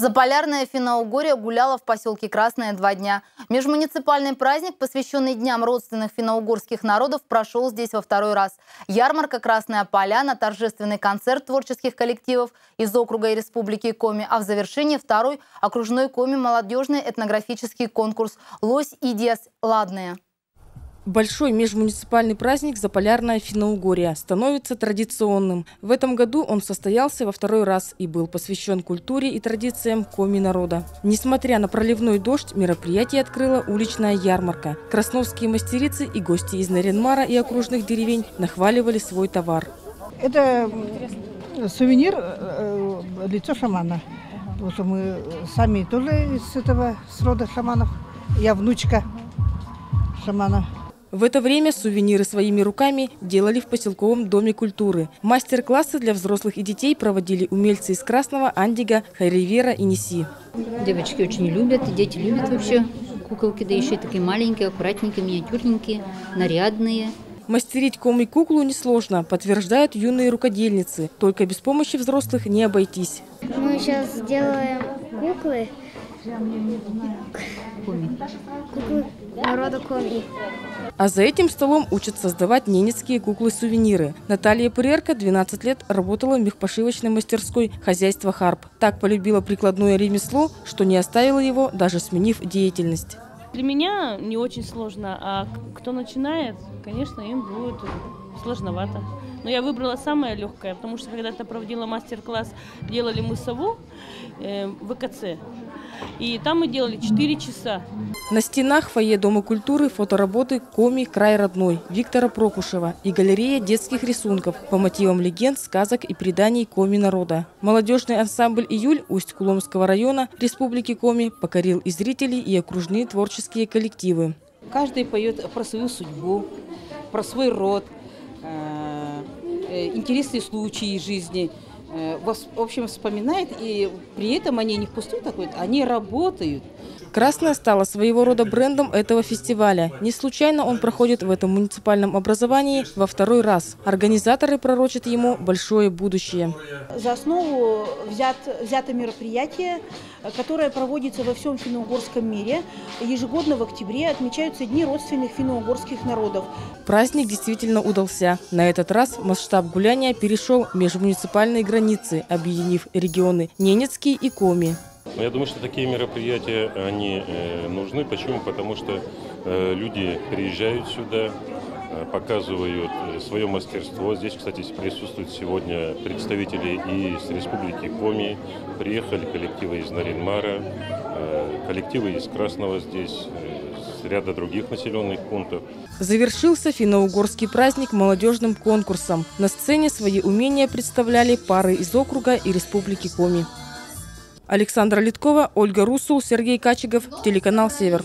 Заполярная финно-угория гуляла в поселке Красное два дня. Межмуниципальный праздник, посвященный Дням родственных финно-угорских народов, прошел здесь во второй раз. Ярмарка «Красная поляна», торжественный концерт творческих коллективов из округа и республики Коми, а в завершении второй окружной Коми молодежный этнографический конкурс «Лось и Диас Ладные». Большой межмуниципальный праздник «Заполярная Финно-Угория» становится традиционным. В этом году он состоялся во второй раз и был посвящен культуре и традициям коми народа. Несмотря на проливной дождь, мероприятие открыла уличная ярмарка. Красновские мастерицы и гости из Наренмара и окружных деревень нахваливали свой товар. Это сувенир э, лицо шамана. Потому мы сами тоже из этого с рода шаманов. Я внучка шамана. В это время сувениры своими руками делали в поселковом доме культуры. Мастер-классы для взрослых и детей проводили умельцы из Красного, Андига, Хайривера и Неси. Девочки очень любят, дети любят вообще куколки, да еще и такие маленькие, аккуратненькие, миниатюрненькие, нарядные. Мастерить ком и куклу несложно, подтверждают юные рукодельницы. Только без помощи взрослых не обойтись. Мы сейчас делаем куклы. А за этим столом учат создавать ненецкие куклы-сувениры. Наталья Пурерка 12 лет работала в мехпошивочной мастерской хозяйства «Харп». Так полюбила прикладное ремесло, что не оставила его, даже сменив деятельность. Для меня не очень сложно, а кто начинает, конечно, им будет сложновато. Но я выбрала самое легкое, потому что когда-то проводила мастер-класс, делали мы сову э, ВКЦ. И там мы делали 4 часа. На стенах фойе Дома культуры фотоработы «Коми. Край родной» Виктора Прокушева и галерея детских рисунков по мотивам легенд, сказок и преданий Коми народа. Молодежный ансамбль «Июль» Усть-Куломского района Республики Коми покорил и зрителей, и окружные творческие коллективы. Каждый поет про свою судьбу, про свой род, э, э, интересные случаи жизни – в общем, вспоминает, и при этом они не впустую такой, они работают. Красная стала своего рода брендом этого фестиваля. Не случайно он проходит в этом муниципальном образовании во второй раз. Организаторы пророчат ему большое будущее. За основу взят, взято мероприятие, которое проводится во всем финно-угорском мире. Ежегодно в октябре отмечаются Дни родственных финно-угорских народов. Праздник действительно удался. На этот раз масштаб гуляния перешел межмуниципальные границы, объединив регионы Ненецкий и Коми. Я думаю, что такие мероприятия, они э, нужны. Почему? Потому что э, люди приезжают сюда, э, показывают свое мастерство. Здесь, кстати, присутствуют сегодня представители и из Республики Коми, приехали коллективы из Наринмара, коллективы из Красного здесь, с ряда других населенных пунктов. Завершился финно-угорский праздник молодежным конкурсом. На сцене свои умения представляли пары из округа и Республики Коми. Александра Литкова, Ольга Русул, Сергей Качегов, телеканал «Север».